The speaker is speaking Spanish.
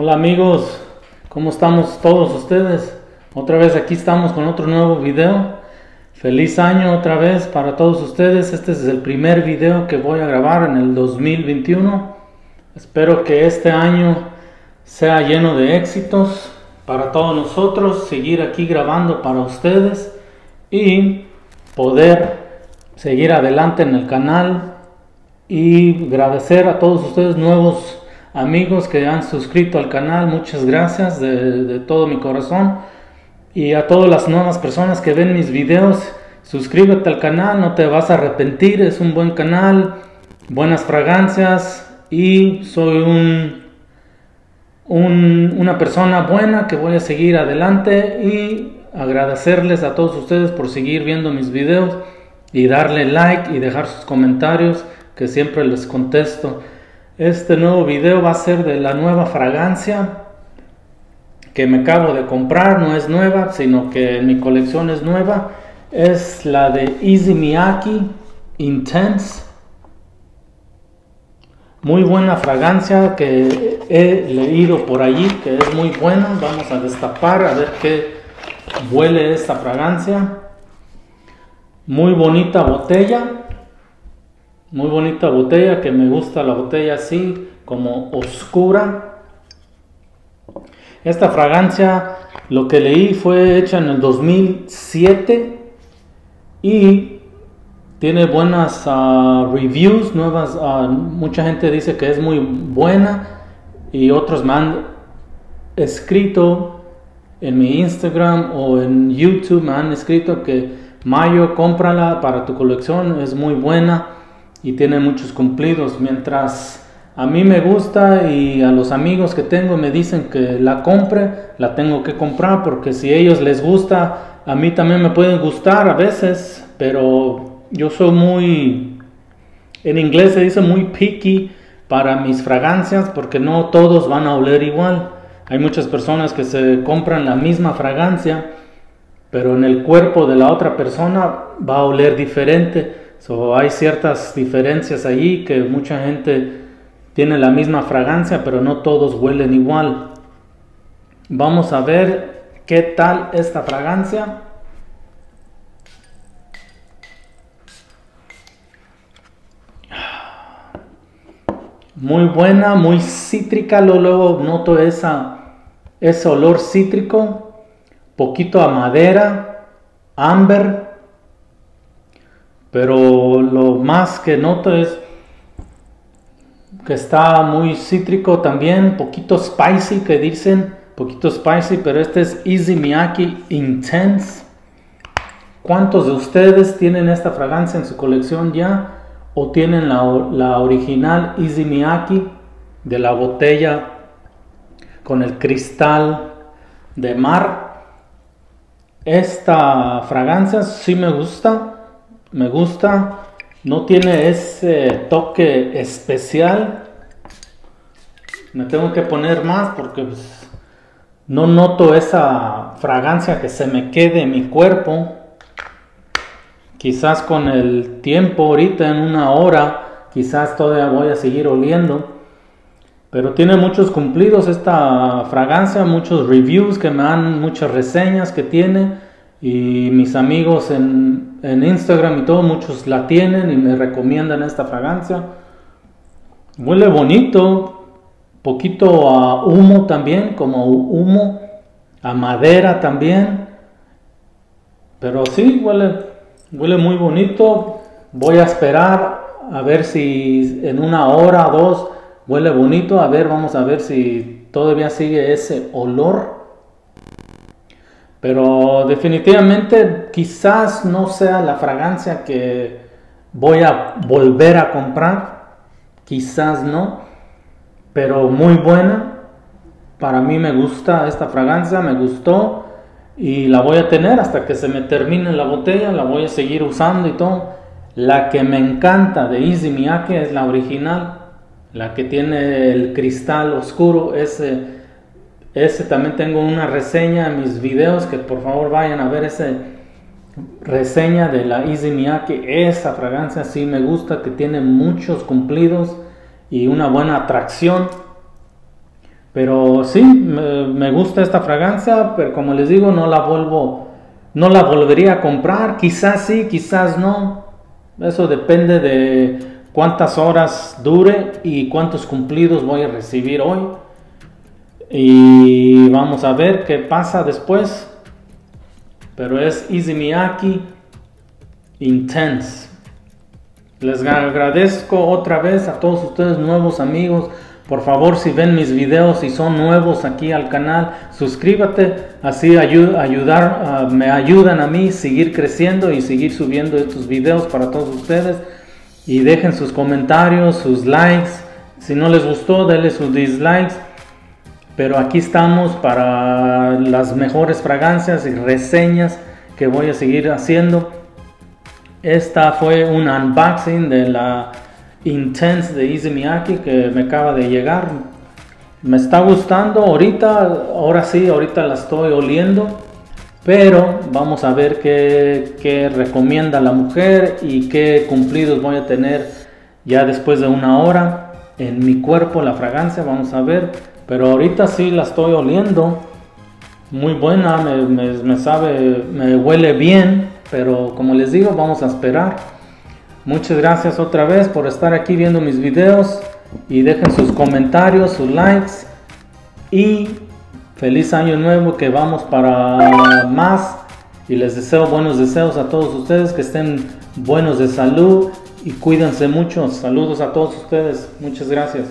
Hola amigos, ¿cómo estamos todos ustedes? Otra vez aquí estamos con otro nuevo video. Feliz año otra vez para todos ustedes. Este es el primer video que voy a grabar en el 2021. Espero que este año sea lleno de éxitos para todos nosotros, seguir aquí grabando para ustedes y poder seguir adelante en el canal y agradecer a todos ustedes nuevos amigos que han suscrito al canal, muchas gracias de, de, todo mi corazón. Y a todas las nuevas personas que ven mis videos, suscríbete al canal, no te vas a arrepentir, es un buen canal, buenas fragancias y soy un, un, una persona buena que voy a seguir adelante y agradecerles a todos ustedes por seguir viendo mis videos y darle like y dejar sus comentarios que siempre les contesto. Este nuevo video va a ser de la nueva fragancia que me acabo de comprar, no es nueva, sino que mi colección es nueva. Es la de Easy Miyake Intense. Muy buena fragancia que he leído por allí, que es muy buena. Vamos a destapar a ver qué huele esta fragancia. Muy bonita botella. Muy bonita botella, que me gusta la botella así, como oscura. Esta fragancia, lo que leí, fue hecha en el 2007 y tiene buenas uh, reviews, nuevas. Uh, mucha gente dice que es muy buena y otros me han escrito en mi Instagram o en YouTube, me han escrito que Mayo, cómprala para tu colección, es muy buena y tiene muchos cumplidos. Mientras a mí me gusta y a los amigos que tengo me dicen que la compre, la tengo que comprar porque si a ellos les gusta, a mí también me pueden gustar a veces, pero yo soy muy, en inglés se dice muy picky para mis fragancias porque no todos van a oler igual. Hay muchas personas que se compran la misma fragancia, pero en el cuerpo de la otra persona va a oler diferente. So, hay ciertas diferencias allí que mucha gente tiene la misma fragancia, pero no todos huelen igual. Vamos a ver qué tal esta fragancia. Muy buena, muy cítrica, luego noto esa, ese olor cítrico, poquito a madera, amber, pero lo más que noto es que está muy cítrico también, poquito spicy que dicen, poquito spicy, pero este es Easy Miyake Intense. ¿Cuántos de ustedes tienen esta fragancia en su colección ya? ¿O tienen la, la original Easy Miyake de la botella con el cristal de mar? Esta fragancia sí me gusta me gusta, no tiene ese toque especial. Me tengo que poner más porque pues, no noto esa fragancia que se me quede en mi cuerpo. Quizás con el tiempo, ahorita en una hora, quizás todavía voy a seguir oliendo. Pero tiene muchos cumplidos esta fragancia, muchos reviews que me dan, muchas reseñas que tiene y mis amigos en, en, Instagram y todo, muchos la tienen y me recomiendan esta fragancia. Huele bonito, poquito a humo también, como humo, a madera también. Pero sí, huele, huele muy bonito. Voy a esperar a ver si en una hora o dos huele bonito. A ver, vamos a ver si todavía sigue ese olor. Pero definitivamente quizás no sea la fragancia que voy a volver a comprar. Quizás no. Pero muy buena. Para mí me gusta esta fragancia, me gustó. Y la voy a tener hasta que se me termine la botella. La voy a seguir usando y todo. La que me encanta de Easy Miyake es la original. La que tiene el cristal oscuro. Ese ese también tengo una reseña en mis videos que por favor vayan a ver esa reseña de la Easy Miyake. Esa fragancia sí me gusta, que tiene muchos cumplidos y una buena atracción. Pero sí, me, gusta esta fragancia, pero como les digo, no la vuelvo, no la volvería a comprar. Quizás sí, quizás no. Eso depende de cuántas horas dure y cuántos cumplidos voy a recibir hoy. Y vamos a ver qué pasa después. Pero es Easy Miyaki Intense. Les agradezco otra vez a todos ustedes nuevos amigos por favor, si ven mis videos y son nuevos aquí al canal, suscríbete, así ayudar, ah, me ayudan a mí seguir creciendo y seguir subiendo estos videos para todos ustedes. Y dejen sus comentarios, sus likes. Si no les gustó, denle sus dislikes. Pero aquí estamos para las mejores fragancias y reseñas que voy a seguir haciendo. Esta fue un unboxing de la Intense de Easy Miyake que me acaba de llegar. Me está gustando ahorita, ahora sí, ahorita la estoy oliendo. Pero vamos a ver qué, qué recomienda la mujer y qué cumplidos voy a tener ya después de una hora en mi cuerpo la fragancia. Vamos a ver. Pero ahorita sí la estoy oliendo. Muy buena, me, sabe, me huele bien. Pero como les digo, vamos a esperar. Muchas gracias otra vez por estar aquí viendo mis videos y dejen sus comentarios, sus likes y feliz año nuevo que vamos para más y les deseo buenos deseos a todos ustedes que estén buenos de salud y cuídense mucho. Saludos a todos ustedes. Muchas gracias.